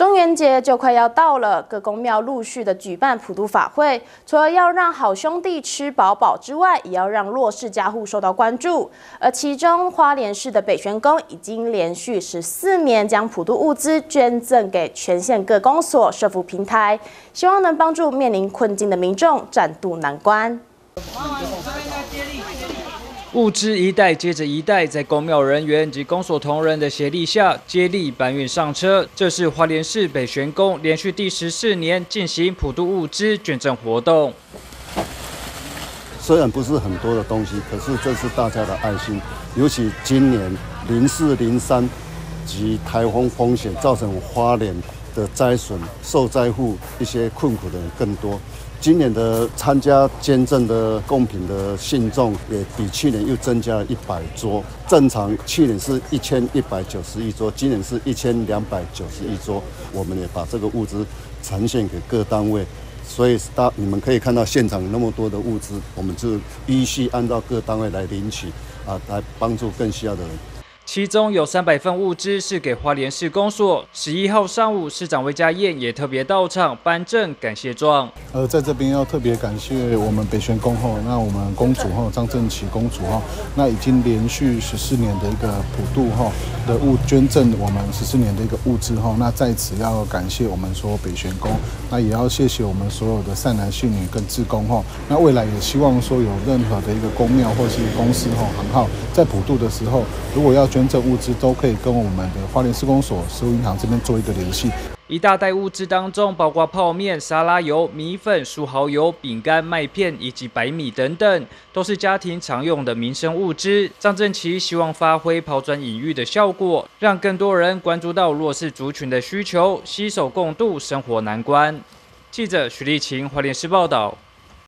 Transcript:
中元节就快要到了，各公庙陆续的举办普渡法会，除了要让好兄弟吃饱饱之外，也要让弱势家户受到关注。而其中花莲市的北玄宫已经连续十四年将普渡物资捐赠给全县各公所设福平台，希望能帮助面临困境的民众暂渡难关。物资一代接着一代，在公庙人员及公所同仁的协力下，接力搬运上车。这是花莲市北玄宫连续第十四年进行普渡物资捐赠活动。虽然不是很多的东西，可是这是大家的爱心。尤其今年零四零三及台风风险造成花莲的灾损，受灾户一些困苦的人更多。今年的参加捐赠的贡品的信众也比去年又增加了一百桌。正常去年是一千一百九十一桌，今年是一千两百九十一桌。我们也把这个物资呈现给各单位，所以大你们可以看到现场那么多的物资，我们就依序按照各单位来领取，啊，来帮助更需要的人。其中有三百份物资是给花莲市公所。十一号上午，市长魏家燕也特别到场颁证感谢状。呃，在这边要特别感谢我们北玄宫后，那我们公主后张正奇公主哈，那已经连续十四年的一个普渡哈的物捐赠我们十四年的一个物资哈，那在此要感谢我们说北玄宫，那也要谢谢我们所有的善男信女跟志工哈，那未来也希望说有任何的一个公庙或是公司哈行号在普渡的时候，如果要捐。捐赠物资都可以跟我们的花莲施工所、食物银行这边做一个联系。一大袋物资当中，包括泡面、沙拉油、米粉、薯蚝油、饼干、麦片以及白米等等，都是家庭常用的民生物资。张正奇希望发挥抛砖引玉的效果，让更多人关注到弱势族群的需求，携手共度生活难关。记者徐丽琴，花莲市报道。